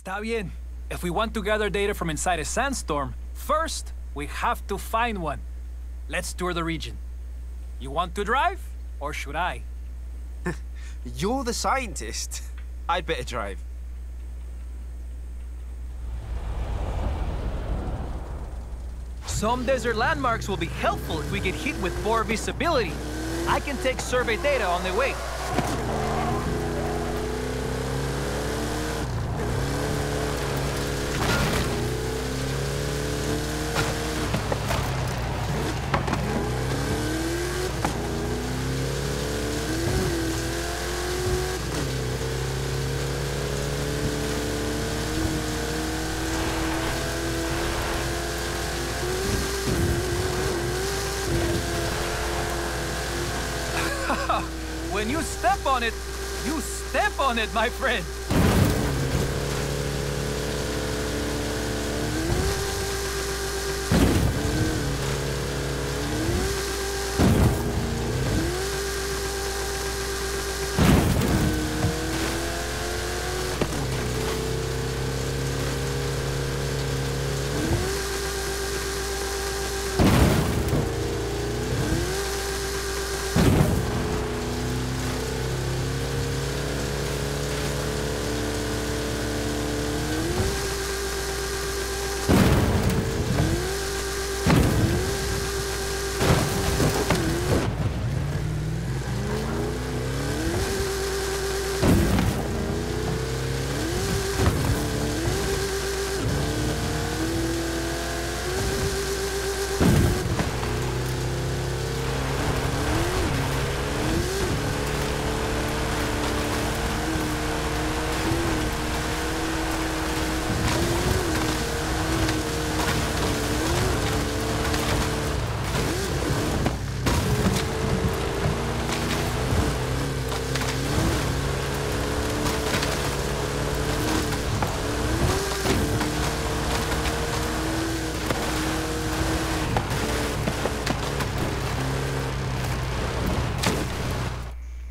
Está bien. If we want to gather data from inside a sandstorm, first, we have to find one. Let's tour the region. You want to drive, or should I? You're the scientist. I'd better drive. Some desert landmarks will be helpful if we get hit with poor visibility. I can take survey data on the way. When you step on it, you step on it, my friend.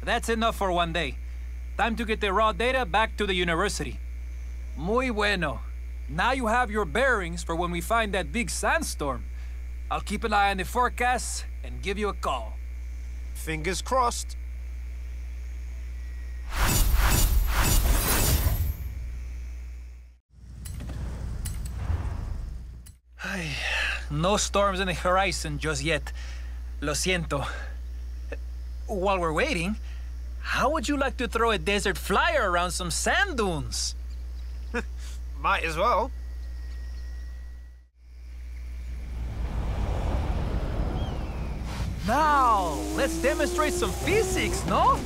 That's enough for one day. Time to get the raw data back to the university. Muy bueno. Now you have your bearings for when we find that big sandstorm. I'll keep an eye on the forecast and give you a call. Fingers crossed. Ay, no storms in the horizon just yet. Lo siento. While we're waiting, how would you like to throw a desert flyer around some sand dunes? Might as well. Now, let's demonstrate some physics, no?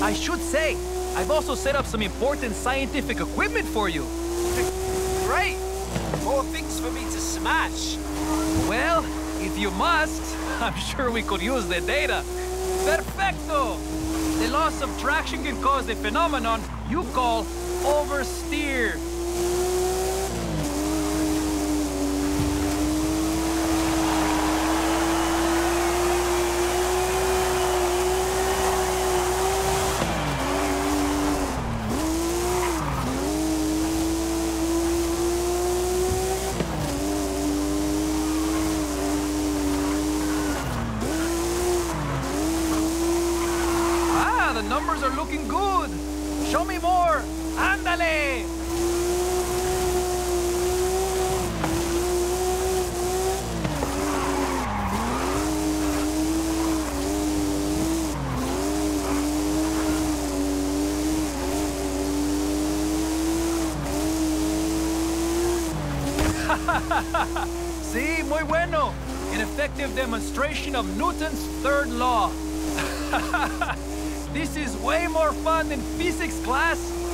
I should say, I've also set up some important scientific equipment for you. Great! More things for me to smash. Well, if you must, I'm sure we could use the data. Perfecto! The loss of traction can cause the phenomenon you call oversteer. Looking good. Show me more. Ándale. sí, muy bueno. An effective demonstration of Newton's third law. this is way more fun than physics class.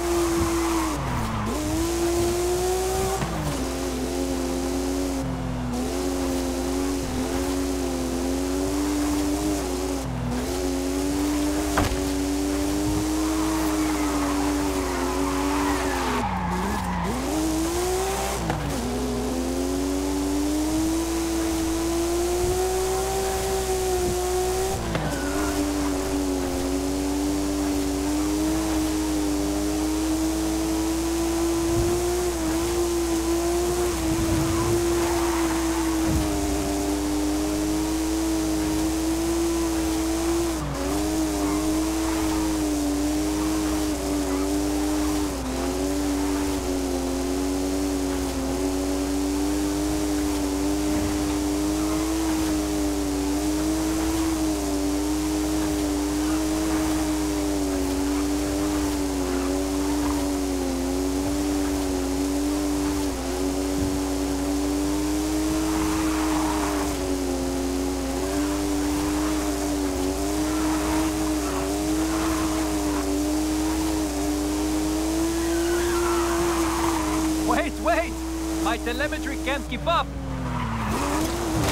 Telemetry can't keep up.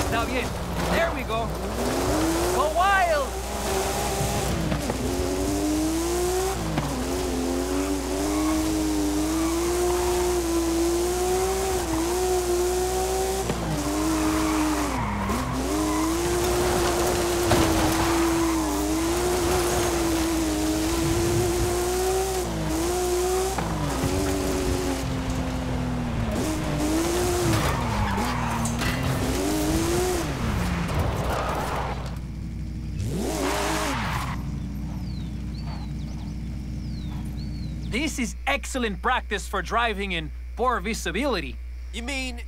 Está bien. There we go. This is excellent practice for driving in poor visibility. You mean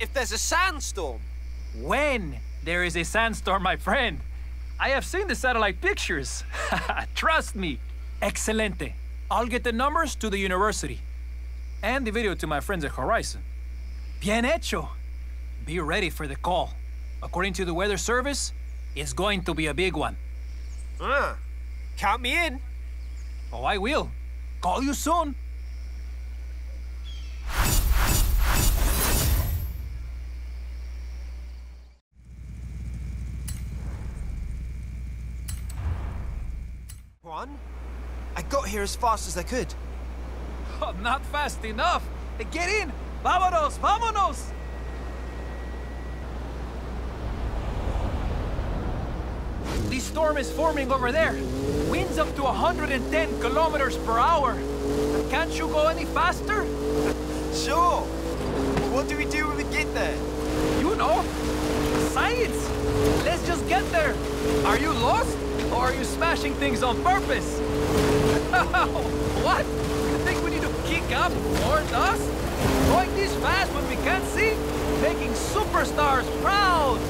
if there's a sandstorm? When there is a sandstorm, my friend. I have seen the satellite pictures. Trust me. Excelente. I'll get the numbers to the university. And the video to my friends at Horizon. Bien hecho. Be ready for the call. According to the weather service, it's going to be a big one. Ah, count me in. Oh, I will. Call you soon. Juan, I got here as fast as I could. Oh, not fast enough. Get in. Vámonos, vámonos. This storm is forming over there. Winds up to 110 kilometers per hour. Can't you go any faster? Sure. What do we do when we get there? You know. Science. Let's just get there. Are you lost? Or are you smashing things on purpose? what? You think we need to kick up more dust? Going this fast when we can't see? Making superstars proud!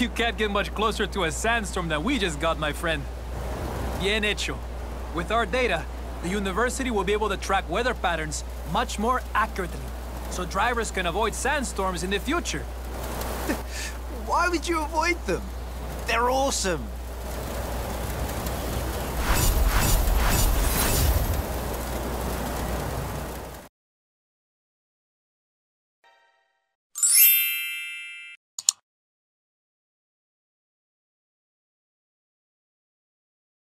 You can't get much closer to a sandstorm than we just got, my friend. Bien hecho. With our data, the university will be able to track weather patterns much more accurately, so drivers can avoid sandstorms in the future. Why would you avoid them? They're awesome.